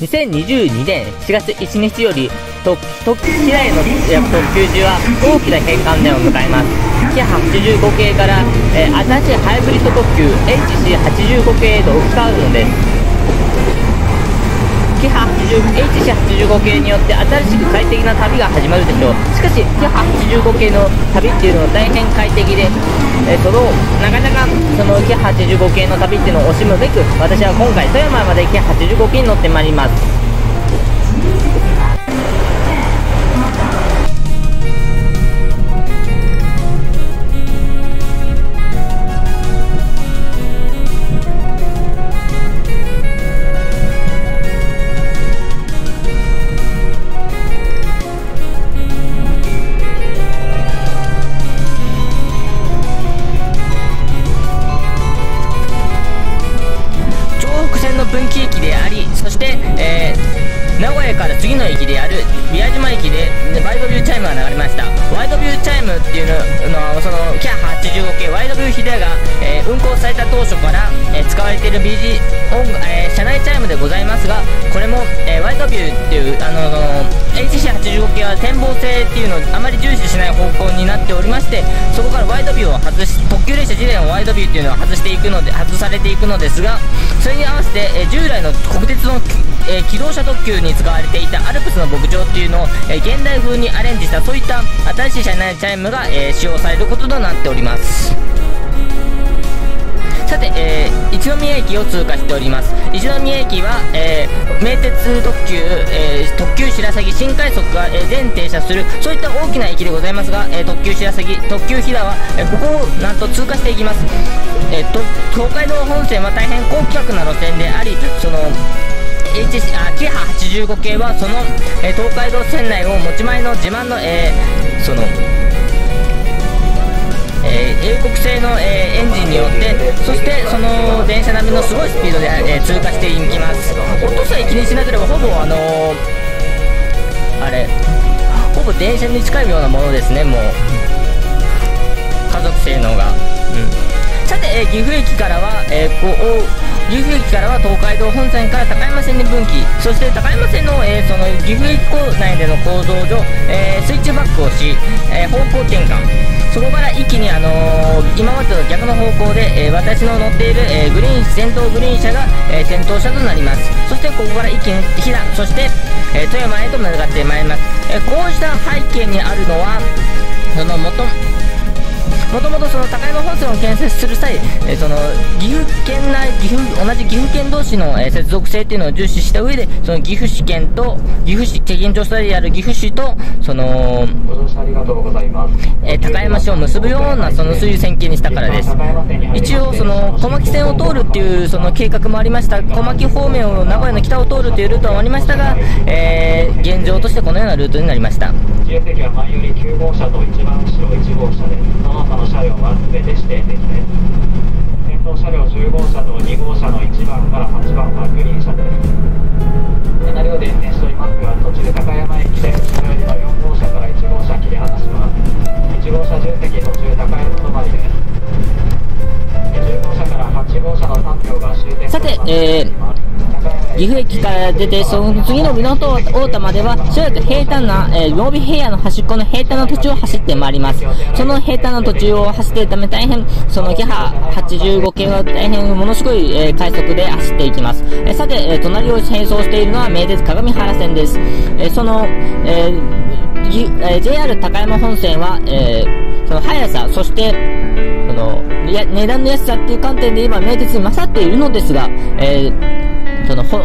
2022年4月1日より特特機内の特急中は大きな変換点を迎えます。キハ85系から、えー、新しいハイブリッド特急 HC85 系へと置き換わるのです。キハ HC85 系によって新しく快適な旅が始まるでしょう。しかしキハ85系の旅っていうのは大変快適で、えー、そのなかなかそのキハ85系の旅っていうのを惜しむべく私は今回富山までキハ85系に乗ってまいります。名古屋から次の駅である宮島駅でワイドビューチャイムが流れました。ワイドビューチャイムっていうののそのキハ85系ワイドビューひだが、えー、運行された当初から、えー、使われている BG 音、えー、車内チャイムでございますがこれも、えワイドビューっていうあのー HC85 系は展望性っていうのをあまり重視しない方向になっておりましてそこからワイドビューを外し特急列車自体のワイドビューっていうのは外していくので外されていくのですがそれに合わせて、え従来の国鉄の、え機動車特急に使われていたアルプスの牧場っていうのを、え現代風にアレンジしたそういった新しい車内チャイムが、え使用されることとなっております。さて、えー、一宮駅を通過しております。一宮駅は、えー、名鉄特急、えー、特急白鷺新快速が、え全停車するそういった大きな駅でございますが、え特急白鷺特急飛騨は、えここをなんと通過していきます、えー、と東海道本線は大変高規格な路線でありその H あキハ85系はその、え東海道線内を持ち前の自慢の、えそのえー、英国製の、えー、エンジンによってそしてその電車並みのすごいスピードで、えー、通過していきます。音さえ気にしなければほぼあのあれほぼ電車に近いようなものですねもう。家族性能が、うん、さて、え岐阜駅からは、えこう岐阜駅からは東海道本線から高山線に分岐。そして高山線の,、えその岐阜駅構内での構造上、えスイッチバックをし、え方向転換。そこから一気に、あのー、今までと逆の方向で、え、私の乗っている、え、グリーン先頭グリーン車が、え先頭車となります。そしてここから一気に飛騨そして、え富山へと向かってまいります、えこうした背景にあるのはその元もともとその高山本線を建設する際、えー、その岐阜県内岐阜同じ岐阜県同士の、えー、接続性っていうのを重視した上でその岐阜市県と岐阜市県庁所在である岐阜市とその、え、高山市を結ぶようなそのそういう線形にしたからです。一応その小牧線を通るっていうその計画もありました。小牧方面を名古屋の北を通るというルートもありましたが、えー、現状としてこのようなルートになりました。自由席は前より9号車と一番後ろ1号車ですの他の車両は全て指定席です先頭車両10号車と2号車の1番から8番はグリーン車です7両で運転しておりますが途中高山駅で最寄りの4号車から1号車切り離します1号車10席途中高山止まりです10号車から8号車の3両が終点さて、えー岐阜駅から出て、その次の港太田までは、しばらく平坦な、えー、曜日平野の端っこの平坦な土地を走ってまいります。その平坦な土地を走っているため大変、そのキハ85系は大変ものすごい、えー、快速で走っていきます。えー、さて、えー、隣を並走しているのは名鉄鏡原線です。えー、その、えーえー、JR 高山本線は、えー、その速さ、そして、その、や値段の安さっていう観点で今名鉄に勝っているのですが、えーその本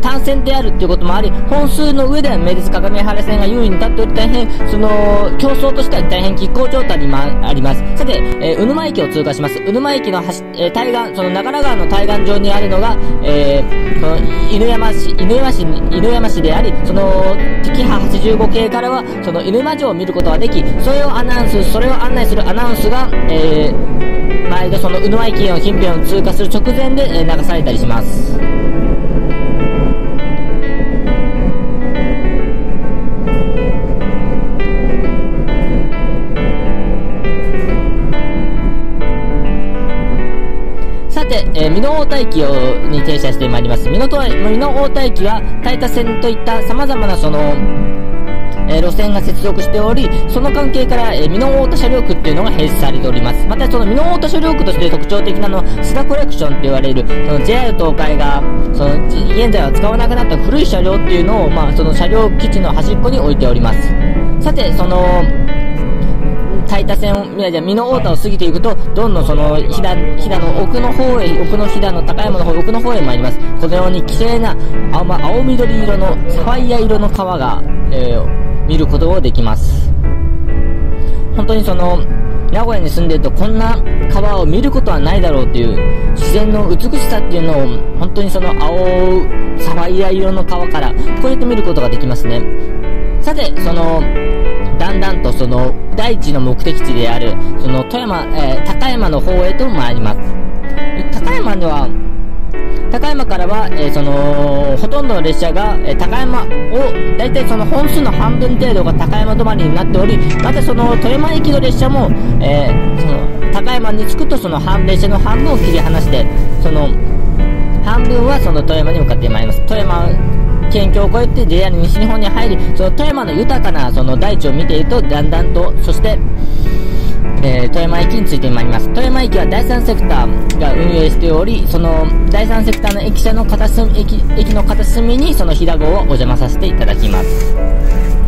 単線であるっていうこともあり、本数の上では名実鏡原線が優位に立っており、大変、その、競争としては大変拮抗状態に、ま、あります。さて、えー、うぬま駅を通過します。うぬま駅の橋、えー、対岸、その長良川の対岸上にあるのが、えー、その、犬山市、犬山市、犬山市であり、その、敵波85系からは、その、犬山城を見ることができ、それをアナウンス、それを案内するアナウンスが、えー、前でその、うぬま駅の近辺を通過する直前で、えー、流されたりします。ー、美濃大駅をに停車してまいります。美濃大田駅は、大田線といった様々なその、え、路線が接続しており、その関係から、えー、美濃太田車両区っていうのが併設されております。また、その美濃太田車両区として特徴的なのは、スタコレクションと言われる、その JR 東海が、その、現在は使わなくなった古い車両っていうのを、まあ、その車両基地の端っこに置いております。さて、その、大田線を、いや、美濃太田を過ぎていくと、どんどんその、ひだ、ひだの奥の方へ、奥のひだの高山の方、奥の方へ参ります。このように綺麗な青、ま、青緑色の、サファイア色の川が、えー、見ることができます。本当にその、名古屋に住んでるとこんな川を見ることはないだろうっていう自然の美しさっていうのを本当にその青サファイア色の川からこうやって見ることができますねさてそのだんだんとその第一の目的地であるその富山、えー、高山の方へと参ります。高山では高山からは、えー、そのほとんどの列車が、えー、高山を大体その本数の半分程度が高山止まりになっておりまたその富山駅の列車も、えー、その高山に着くとその半列車の半分を切り離してその半分はその富山に向かってまいります。富山県境を越えて JR 西日本に入りその富山の豊かなその大地を見ているとだんだんとそして、えー、富山駅についてまいります。富山駅は第三セクターが運営しておりその第三セクターの駅舎の片隅駅駅の片隅にその平郷をお邪魔させていただきます。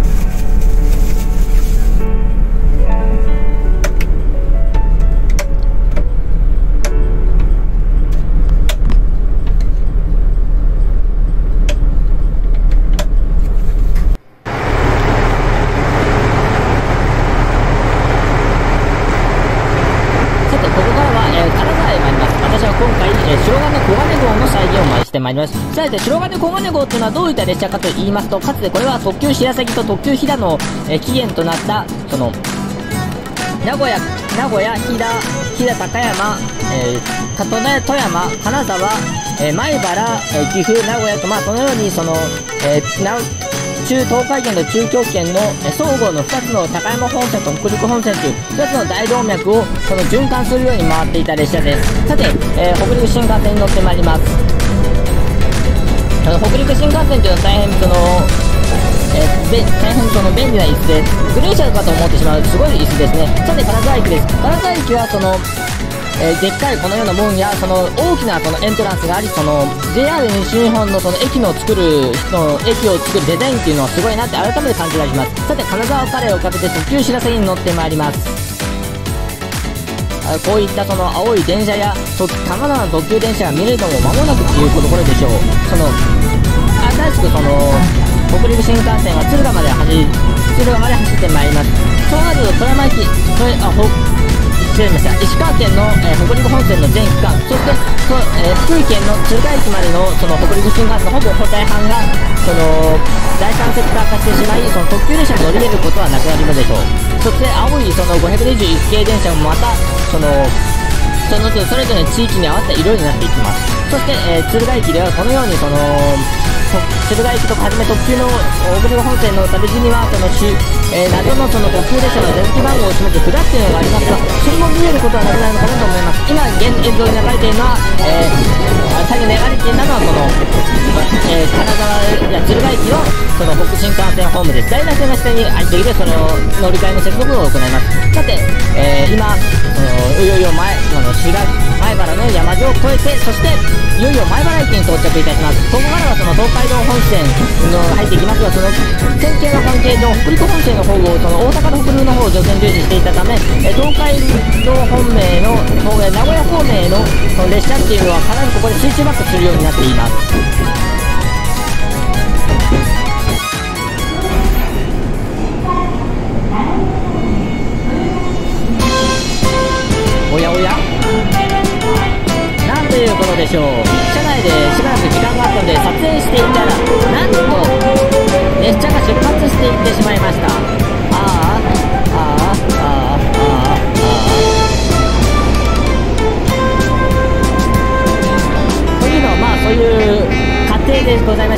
今回、えー、白金小金号の再現をしてまいります。さて、白金小金号っていうのはどういった列車かと言いますと、かつてこれは特急白崎と特急飛騨の、えー、起源となった、その、名古屋、名古屋、飛騨、飛騨高山、えー、加藤富山、金沢、えー、米原、えー、岐阜、名古屋と、まあ、そのように、その、えー、な中東海圏と中京圏の、え、総合の2つの高山本線と北陸本線という2つの大動脈をその循環するように回っていた列車です。さて、えー、北陸新幹線に乗ってまいります。あの北陸新幹線というのは大変その、えー、大変その便利な椅子でグリーン車かと思ってしまうすごい椅子ですねさて金沢駅です金沢駅はそのえー、でっかいこのような門やその大きなそのエントランスがありその JR 西日本のその駅の作るの駅を作るデザインっていうのはすごいなって改めて感じられます。さて金沢カレーをかけて特急しらせに乗ってまいります。こういったその青い電車やさまざまな特急電車が見れるのも間もなくというところでしょう。その新しくその北陸新幹線は敦賀まで走り敦賀まで走ってまいります。そうなると富山駅それあ失礼しました石川県の、えー、北陸本線の全区間そしてそ、えー、福井県の敦賀駅までのその北陸新幹線のほぼ固体半がその第三セクター化してしまいその特急列車に乗り入れることはなくなりますでしょうそして青いその521系電車もまたそのそのそれぞれの地域に合わせた色になっていきます。そして、えー、敦賀駅ではこのようにその敦賀駅とかはじめ特急の大栗本線の旅路にはそのし、えー、謎のその特急列車の座席番号を示す札っていうのがありますがそれも見えることはなくなるのかなと思います今現映像に流れているのは、えー、最近流れているのはこの、えー、金沢や敦賀駅のその北新幹線ホームです大学の下に入っているその乗り換えの接続を行いますさて、えー、今そのいよいよ前その滋賀前原の山城を越えてそしていよいよ前原駅に到着いたします。ここからはその東海道本線の入っていきますがその線形の関係上北陸本線の方をその大阪の北陸の方を除染重視していたため東海道本命の名古屋方面への列車っていうのは必ずここで集中バックするようになっています。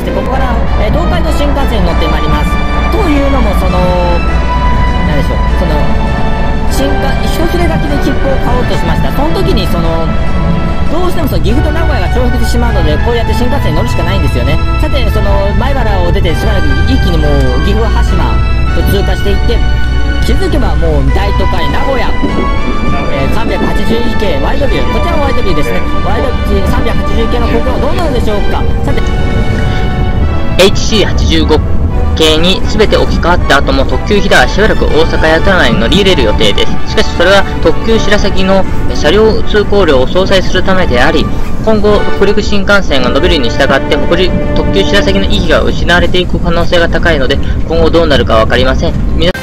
してここから、え、東海道新幹線に乗ってまいります。というのもその何でしょうその新幹一筆書きで切符を買おうとしました。その時にそのどうしてもその岐阜と名古屋が重複してしまうのでこうやって新幹線に乗るしかないんですよね。さてその前原を出てしばらく一気にもう岐阜羽島と通過していって気づけばもう大都会名古屋、えー、380系ワイドビュー。こちらもワイドビューですね。ワイドビュー380系の国はどうなるでしょうか。さて HC85 系に全て置き換わった後も特急ひだはしばらく大阪や都内に乗り入れる予定です。しかしそれは特急白崎の車両通行量を相殺するためであり、今後北陸新幹線が伸びるに従って北陸特急白崎の意義が失われていく可能性が高いので、今後どうなるかわかりません。